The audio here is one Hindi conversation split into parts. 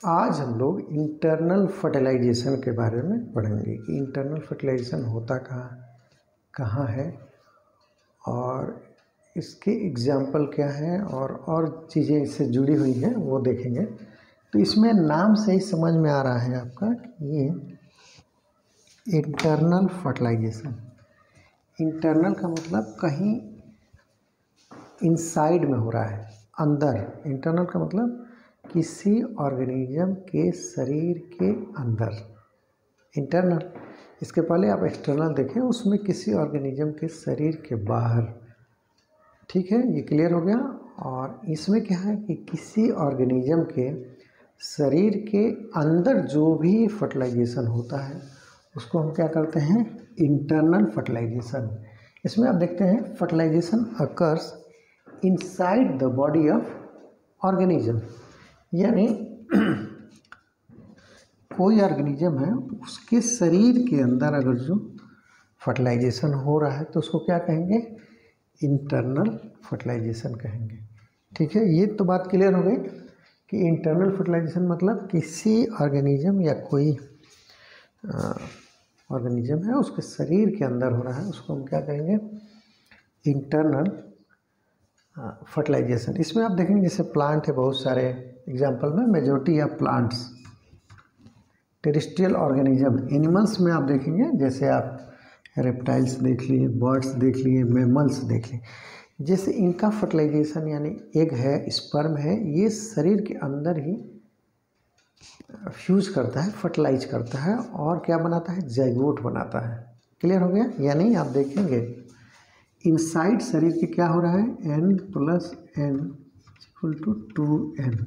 आज हम लोग इंटरनल फर्टिलाइजेशन के बारे में पढ़ेंगे कि इंटरनल फर्टिलाइजेशन होता कहाँ कहाँ है और इसके एग्ज़ाम्पल क्या हैं और और चीज़ें इससे जुड़ी हुई हैं, वो देखेंगे। तो इसमें नाम से ही समझ में आ रहा है आपका कि ये इंटरनल फर्टिलाइजेशन इंटरनल का मतलब कहीं इनसाइड में हो रहा है, अंदर। इंटरनल का मतलब किसी ऑर्गेनिज्म के शरीर के अंदर। इंटरनल इसके पहले आप एक्सटर्नल देखें, उसमें किसी ऑर्गेनिज्म के शरीर के बाहर। ठीक है, ये क्लियर हो गया? और इसमें क्या है कि किसी ऑर्गेनिज्म के शरीर के अंदर जो भी फर्टिलाइजेशन होता है, उसको हम क्या करते हैं? इंटरनल फर्टिलाइजेशन इसमें आप देखते हैं fertilization occurs inside the body of organism यानी कोई ऑर्गेनिज्म है, उसके शरीर के अंदर अगर जो फर्टिलाइजेशन हो रहा है तो उसको क्या कहेंगे? इंटरनल फर्टिलाइजेशन कहेंगे। ठीक है? ये तो बात क्लियर हो गई कि इंटरनल फर्टिलाइजेशन मतलब किसी ऑर्गेनिज्म या कोई ऑर्गेनिज्म है, उसके शरीर के अंदर हो रहा है, उसको हम क्या कहेंगे? इंटरनल फर्टिलाइजेशन इसमें आप देखेंगे, जैसे प्लांट है, बहुत सारे एग्ज़ाम्पल में majority of plants terrestrial organism animals में आप देखेंगे, जैसे आप रेप्टाइल्स देख लिए बर्ड्स देख लिए मेमल्स देख लिए, जैसे इनका फर्टिलाइजेशन यानी एग है स्पर्म है, ये शरीर के अंदर ही फ्यूज करता है फर्टिलाइज करता है और क्या बनाता है? जैगोट बनाता है। क्लियर हो गया? यानी आप देखेंगे। इनसाइड शरीर के क्या हो रहा है? N plus N equal to two N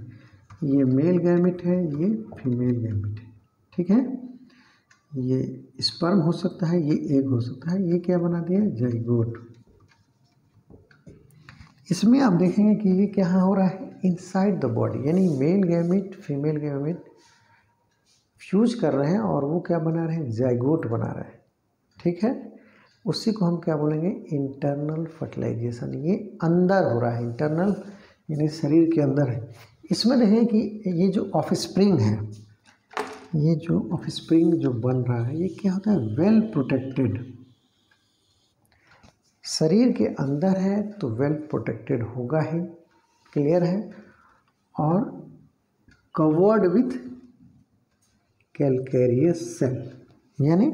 ये मेल गैमिट है, ये फीमेल गैमिट है, ठीक है? ये स्पर्म हो सकता है, ये एग हो सकता है, ये क्या बना दिया? जैगोट इसमें आप देखेंगे कि ये क्या हो रहा है? इनसाइड द बॉडी यानी male gamete female gamete fuse कर रहे हैं और वो क्या बना रहे हैं? जैगोट बना रहे हैं, ठीक है? उसी को हम क्या बोलेंगे? इंटरनल फर्टिलाइजेशन ये अंदर हो रहा है इंटरनल यानी शरीर के अंदर है। इसमें देखें कि ये जो ऑफ़ स्प्रिंग है, ये जो ऑफ़ स्प्रिंग जो बन रहा है, ये क्या होता है? वेल प्रोटेक्टेड शरीर के अंदर है तो वेल प्रोटेक्टेड होगा ही क्लियर है। और कवर्ड विथ कैलकेरियस सेल यानी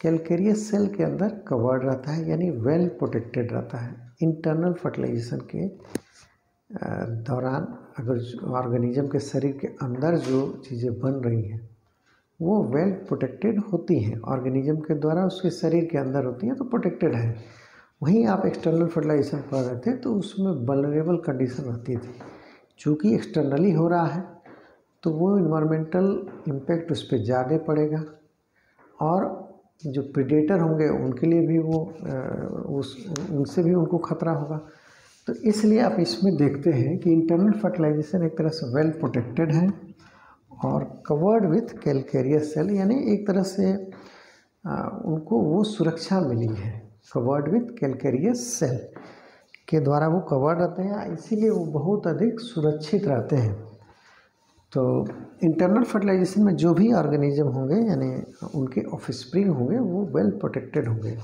कैलकेरियस सेल के अंदर कवर्ड रहता है, यानी वेल प्रोटेक्टेड रहता है। इंटरनल फर्टिलाइजेशन के दौरान अगर ऑर्गेनिज्म के शरीर के अंदर जो चीज़ें बन रही हैं, वो वेल प्रोटेक्टेड होती हैं। ऑर्गेनिज्म के द्वारा उसके शरीर के अंदर होती हैं तो प्रोटेक्टेड है। वहीं आप एक्सटर्नल फर्टिलाइजेशन पढ़ रहे थे तो उसमें बलरेबल कंडीशन रहती थी। चूँकि एक्सटर्नली हो रहा है तो वो इन्वायरमेंटल इम्पेक्ट उस पर ज़्यादा पड़ेगा और जो प्रिडेटर होंगे, उनके लिए भी वो उस, उनसे भी उनको खतरा होगा। तो इसलिए आप इसमें देखते हैं कि इंटरनल फर्टिलाइजेशन एक तरह से वेल प्रोटेक्टेड है और कवर्ड विथ कैलकेरियस सेल यानी एक तरह से आ, उनको वो सुरक्षा मिली है कवर्ड विथ कैलकेरियस सेल के द्वारा वो कवर्ड रहते हैं इसीलिए वो बहुत अधिक सुरक्षित रहते हैं। तो इंटरनल फर्टिलाइजेशन में जो भी ऑर्गेनिज्म होंगे यानी उनके ऑफ़ स्प्रिंग होंगे वो वेल प्रोटेक्टेड होंगे।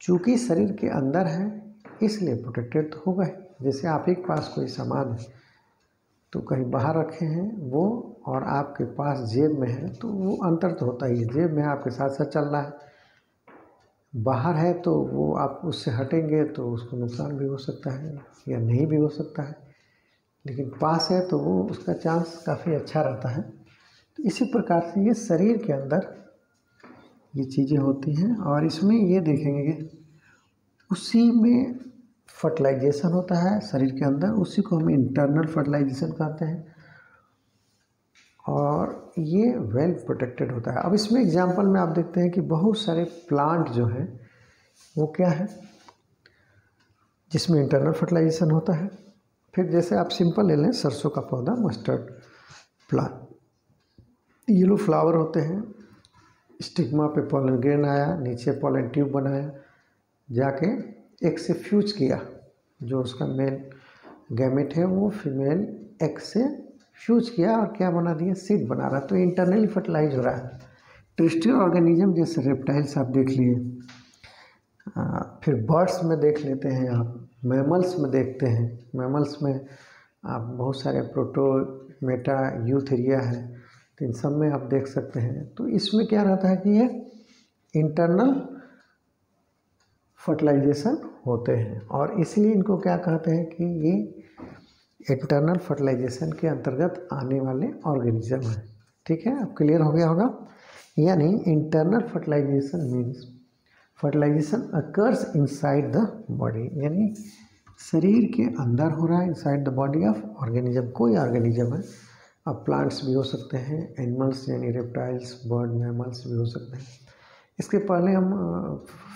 चूँकि शरीर के अंदर है इसलिए प्रोटेक्टेड तो होगा ही जैसे आप ही के पास कोई सामान है तो कहीं बाहर रखे हैं, वो और आपके पास जेब में है तो वो अंतर तो होता ही है। जेब में आपके साथ साथ चल रहा है। बाहर है तो वो आप उससे हटेंगे तो उसको नुकसान भी हो सकता है या नहीं भी हो सकता है। लेकिन पास है तो वो उसका चांस काफ़ी अच्छा रहता है। तो इसी प्रकार से ये शरीर के अंदर ये चीज़ें होती हैं और इसमें ये देखेंगे उसी में फर्टिलाइजेशन होता है शरीर के अंदर, उसी को हम इंटरनल फर्टिलाइजेशन कहते हैं। और ये वेल प्रोटेक्टेड होता है। अब इसमें एग्जांपल में आप देखते हैं कि बहुत सारे प्लांट जो हैं, वो क्या है? जिसमें इंटरनल फर्टिलाइजेशन होता है। फिर जैसे आप सिंपल ले लें, सरसों का पौधा मस्टर्ड प्लांट येलो फ्लावर होते हैं। स्टिग्मा पे पॉलन ग्रेन आया, नीचे पॉलन ट्यूब बनाया, जाके एक से फ्यूज किया। जो उसका मेल गैमेट है, वो फीमेल एक से फ्यूज किया और क्या बना दिया? सीड बना रहा। तो इंटरनली फर्टिलाइज हो रहा है। टेरेस्ट्रियल ऑर्गेनिज्म जैसे रेप्टाइल्स आप देख लिए फिर बर्ड्स में देख लेते हैं आप। मैमल्स में देखते हैं। मैमल्स में आप बहुत सारे प्रोटो मेटा यूथेरिया है। तो इन सब में आप देख सकते हैं। तो इसमें क्या रहता है कि ये इंटरनल फर्टिलाइजेशन होते हैं। और इसलिए इनको क्या कहते हैं कि ये इंटरनल फर्टिलाइजेशन के अंतर्गत आने वाले ऑर्गेनिज्म हैं। ठीक है? अब क्लियर हो गया होगा? यानी internal fertilization means fertilization occurs inside the body यानी शरीर के अंदर हो रहा है inside the body of organism कोई ऑर्गेनिज्म है। अब प्लांट्स भी हो सकते हैं एनिमल्स यानी रेप्टाइल्स बर्ड मैमल्स भी हो सकते हैं। इसके पहले हम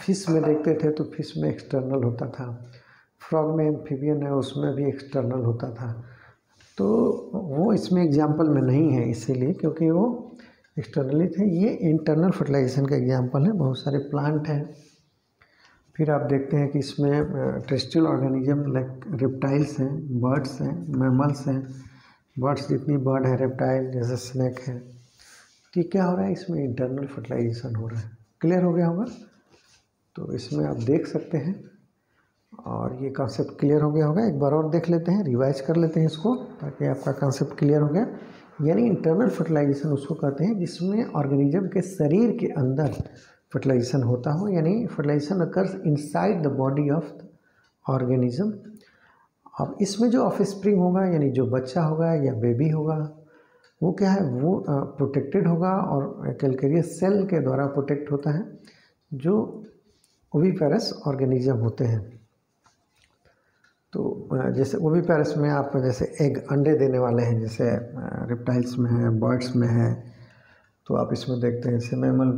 फ़िश में देखते थे तो फ़िश में एक्सटर्नल होता था। फ्रॉग में एम्फीबियन है, उसमें भी एक्सटर्नल होता था। तो वो इसमें एग्ज़ाम्पल में नहीं है इसीलिए क्योंकि वो एक्सटर्नली थे। ये इंटरनल फर्टिलाइजेशन का एग्ज़ाम्पल है, बहुत सारे प्लांट हैं। फिर आप देखते हैं कि इसमें टेस्टियल ऑर्गेनिज्म लाइक रिप्टाइल्स हैं बर्ड्स हैं मैमल्स हैं। बर्ड्स जितनी बर्ड है रेप्टाइल जैसे स्नैक है। तो क्या हो रहा है? इसमें इंटरनल फर्टिलाइजेशन हो रहा है। क्लियर हो गया होगा। तो इसमें आप देख सकते हैं। और ये कॉन्सेप्ट क्लियर हो गया होगा। एक बार और देख लेते हैं रिवाइज कर लेते हैं इसको, ताकि आपका कॉन्सेप्ट क्लियर हो गया। यानी इंटरनल फर्टिलाइजेशन उसको कहते हैं, जिसमें ऑर्गेनिज्म के शरीर के अंदर फर्टिलाइजेशन होता हो। यानी fertilization occurs inside the body of the organism अब इसमें जो ऑफ़ स्प्रिंग होगा, यानी जो बच्चा होगा या बेबी होगा वो क्या है? वो प्रोटेक्टेड होगा और कैलकेरियस सेल के द्वारा प्रोटेक्ट होता है, जो ओवीपेरस ऑर्गेनिज्म होते हैं। तो जैसे ओवीपेरस में आप जैसे एग अंडे देने वाले हैं, जैसे रिप्टाइल्स में है बर्ड्स में है तो आप इसमें देखते हैं जैसे मैमल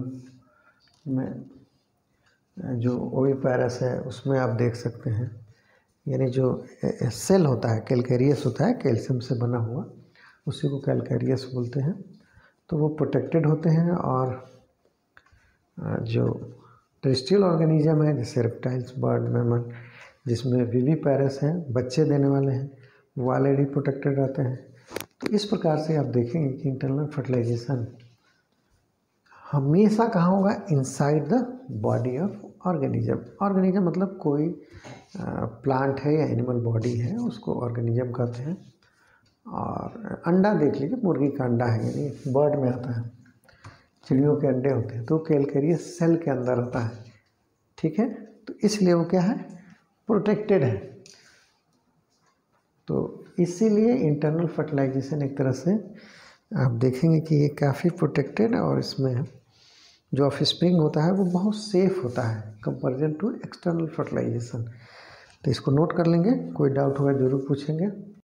में जो ओवीपेरस है, उसमें आप देख सकते हैं। यानी जो सेल होता है कैलकेरियस होता है कैल्शियम से बना हुआ उसी को कैलकेरियस बोलते हैं। तो वो प्रोटेक्टेड होते हैं और जो टेरेस्ट्रियल ऑर्गेनिज्म है, जैसे रेप्टाइल्स बर्ड मैमल जिसमें विवी पैरस हैं, बच्चे देने वाले हैं, वो ऑलरेडी प्रोटेक्टेड रहते हैं। तो इस प्रकार से आप देखेंगे कि इंटरनल फर्टिलाइजेशन हमेशा कहाँ होगा? Inside the body of organism organism मतलब कोई प्लांट है या एनिमल बॉडी है, उसको ऑर्गेनिज्म कहते हैं। और अंडा देख लीजिए, मुर्गी का अंडा है यानी बर्ड में आता है। चिड़ियों के अंडे होते हैं तो कैलकेरियस सेल के अंदर होता है, ठीक है? तो इसलिए वो क्या है? प्रोटेक्टेड है। तो इसीलिए इंटरनल फर्टिलाइजेशन एक तरह से, आप देखेंगे कि ये काफ़ी प्रोटेक्टेड है और इसमें जो ऑफ़ स्प्रिंग होता है, वो बहुत सेफ़ होता है, कंपेरिजन टू एक्सटर्नल फर्टिलाइजेशन। तो इसको नोट कर लेंगे, कोई डाउट होगा, ज़रूर पूछेंगे।